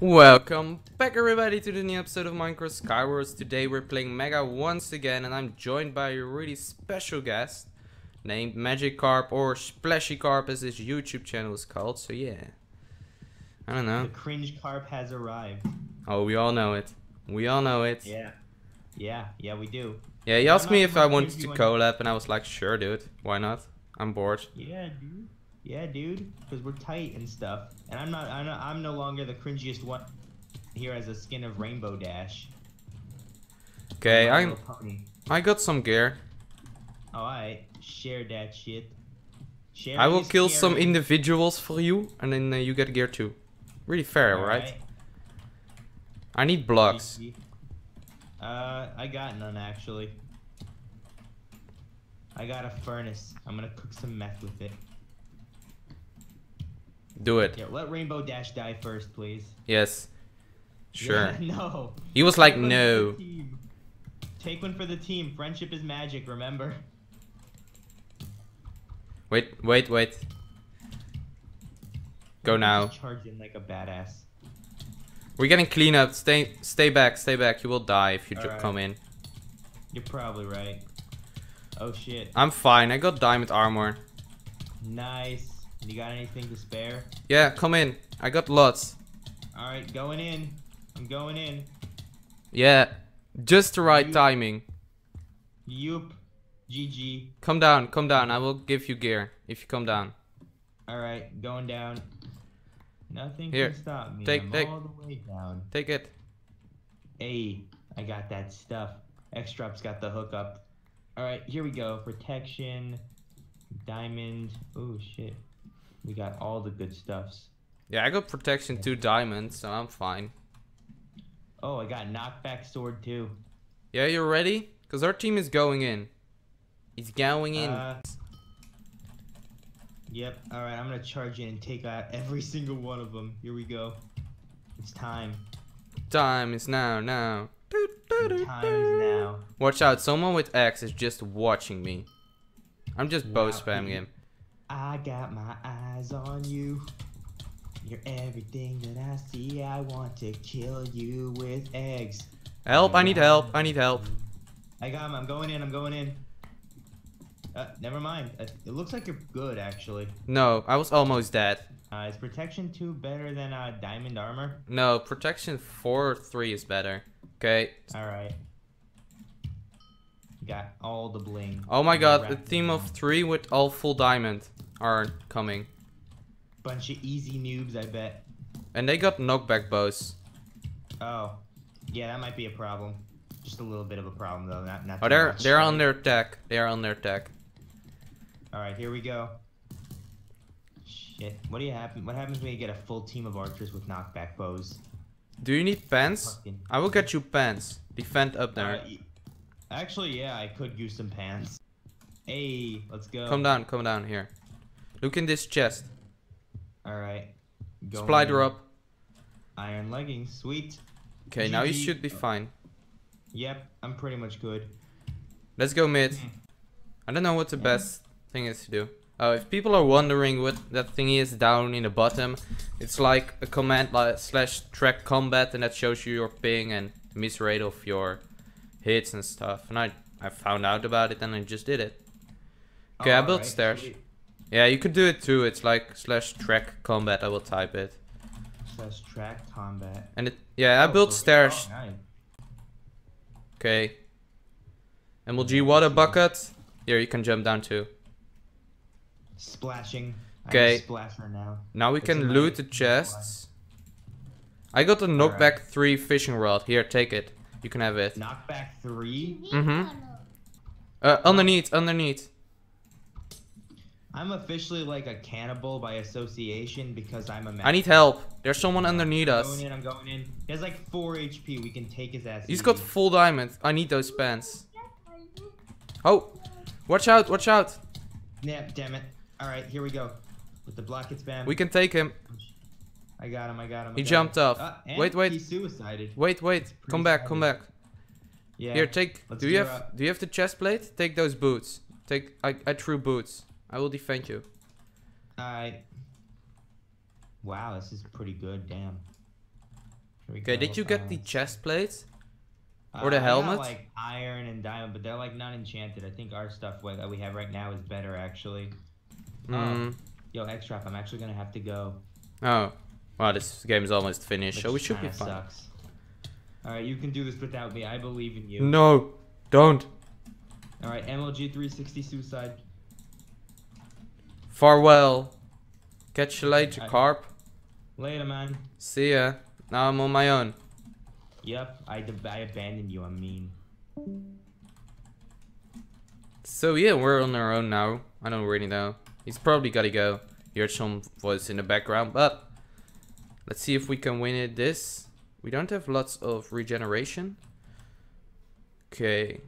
Welcome back everybody to the new episode of Minecraft Skywars. Today we're playing Mega once again and I'm joined by a really special guest named Magikarp or SplashyKarp as his YouTube channel is called. So yeah. I don't know. The cringe carp has arrived. Oh, we all know it. We all know it. Yeah. Yeah, yeah, we do. Yeah, he asked me if I wanted to collab and I was like, sure dude, why not? I'm bored. Yeah, dude. Yeah, dude. Because we're tight and stuff. And I'm not. I'm, not, I'm no longer the cringiest one here as a skin of Rainbow Dash. Okay, I'm Little Pony. I got some gear. Alright, share that shit. Share I will kill some individuals for you and then uh, you get gear too. Really fair, right? I need blocks. Uh, I got none actually. I got a furnace. I'm gonna cook some meth with it. Do it. Yeah, let Rainbow Dash die first, please. Yes. Sure. Yeah, no. He was like, Take no. Take one for the team. Friendship is magic, remember? Wait, wait, wait. Go now. Charge in like a badass. We're getting clean up. Stay stay back, stay back. You will die if you Alright. come in. You're probably right. Oh shit. I'm fine. I got diamond armor. Nice. You got anything to spare? Yeah, come in. I got lots. Alright, going in. I'm going in. Yeah. Just the right timing. Yoop. GG. Come down, come down. I will give you gear if you come down. Alright, going down. Nothing Here, can stop me. take- I'm take. all the way down. Take it. Hey, I got that stuff. X-Drop's got the hookup. Alright, here we go. Protection, diamond. Oh shit. We got all the good stuffs. Yeah, I got protection two diamonds, so I'm fine. Oh, I got knockback sword too. Yeah, you're ready? Cause our team is going in. He's going in. Uh, yep. Alright, I'm gonna charge in and take out every single one of them. Here we go. It's time. Time is now, now. Doo, The doo, time is now. Watch out, someone with X is just watching me. I'm just bow spamming him. I got my eyes on you. You're everything that I see. I want to kill you with eggs. Help, I need help, I need help. I got him. I'm going in. I'm going in. Uh, never mind. Uh, It looks like you're good, actually. No, I was almost dead. Uh, is protection 2 better than uh, diamond armor? No, protection 4 or 3 is better. Okay. Alright. Got all the bling. Oh my god, a team of 3 with all full diamond are coming. Bunch of easy noobs, I bet. And they got knockback bows. Oh. Yeah, that might be a problem. Just a little bit of a problem, though. Not, not Oh, they're much. they're on their attack. They are on their attack. Alright, here we go. Shit. What do you happen? What happens when you get a full team of archers with knockback bows? Do you need pants? Fucking- I will get you pants. Defend up uh, there. Alright, y- Actually, yeah, I could use some pants. Hey, let's go. Come down, come down here. Look in this chest. Alright. Supply drop. Iron leggings, sweet. Okay, now you should be fine. Yep, I'm pretty much good. Let's go mid. Hmm. I don't know what the Yeah. best thing is to do. Oh, if people are wondering what that thing is down in the bottom, it's like a command like slash track combat, and that shows you your ping and miss rate of your hits and stuff. And I I found out about it and I just did it. Oh, okay, I built Alright, stairs. sweet. Yeah, you could do it too. It's like slash track combat. I will type it. Slash track combat. And it yeah, I Oh, built so- stairs. oh, nice. Okay. MLG water bucket. Here you can jump down too. Splashing. Okay. I'm a splasher now. Now we It's can loot the chests. I got a knockback 3 fishing rod. Here, take it. You can have it. Knockback three. Mm-hmm. Uh, underneath, underneath. I'm officially like a cannibal by association because I'm a. Man. I need help. There's someone underneath I'm us. going in. I'm going in. He has like four HP. We can take his ass. He's got full diamond. I need those pants. Oh! Watch out, watch out. Yeah, damn it. All right, here we go. With the blocket spam. We can take him. I got him. I got him. I He got jumped him. off. Uh, Wait, wait. He suicided. Wait, wait. Come back, come back. Yeah. Here, take. Let's Do you have? up. Do you have the chest plate? Take those boots. Take. I. I threw boots. I will defend you. Alright. Wow, this is pretty good. Damn. We Okay, go, did you get the uh, chest plates? Uh, Or the helmet? like iron and diamond, but they're like not enchanted. I think our stuff like, that we have right now is better actually. Mm. Yo, X-Trap, I'm actually gonna have to go. Oh. Wow, this game is almost finished, so we should be fine. Sucks. All right, you can do this without me. I believe in you. No, don't. All right, MLG 360 suicide. Farewell. Catch you later, I- Carp. Later, man. See ya. Now I'm on my own. Yep, I, I abandoned you. I'm mean. So yeah, we're on our own now. I don't really know. He's probably gotta go. You heard some voice in the background, but let's see if we can win it. This we don't have lots of regeneration. Okay.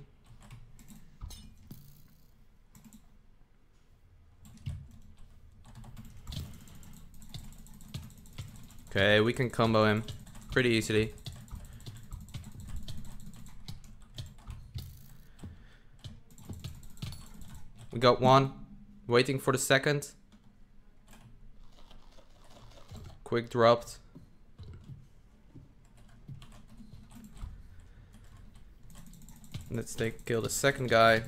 Okay, we can combo him pretty easily. We got one. Waiting for the second. Quick dropped. Let's take kill the second guy.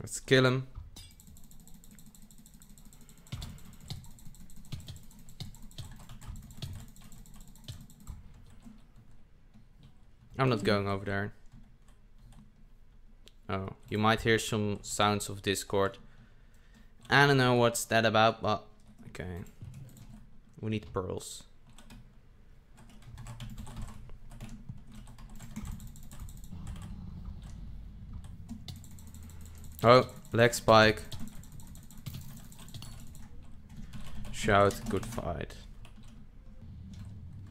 Let's kill him. I'm not going over there. Oh, you might hear some sounds of Discord. I don't know what's that about, but okay. We need pearls. Oh, black spike. Shout, good fight.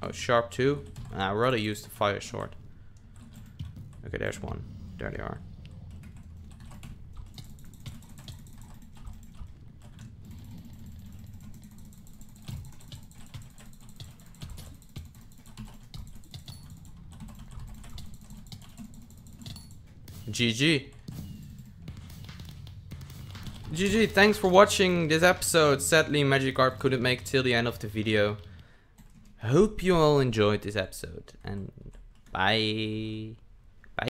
Oh, sharp two. Ah, I'd rather use the fire sword. Okay, there's one. There they are. GG. GG, thanks for watching this episode. Sadly, Magikarp couldn't make till the end of the video. Hope you all enjoyed this episode, and bye.